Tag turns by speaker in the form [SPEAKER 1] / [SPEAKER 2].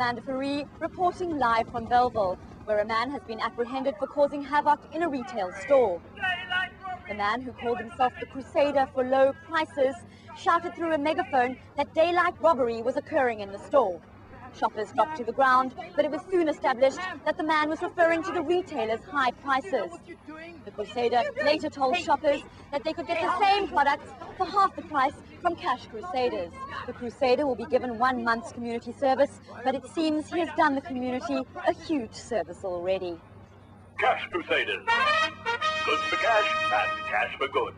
[SPEAKER 1] Amanda Faree reporting live from Belleville, where a man has been apprehended for causing havoc in a retail store. The man who called himself the Crusader for low prices shouted through a megaphone that daylight robbery was occurring in the store. Shoppers dropped to the ground, but it was soon established that the man was referring to the retailer's high prices. The Crusader later told shoppers that they could get the same products for half the price from Cash Crusaders. The Crusader will be given one month's community service, but it seems he has done the community a huge service already.
[SPEAKER 2] Cash Crusaders. Goods for cash and cash for good.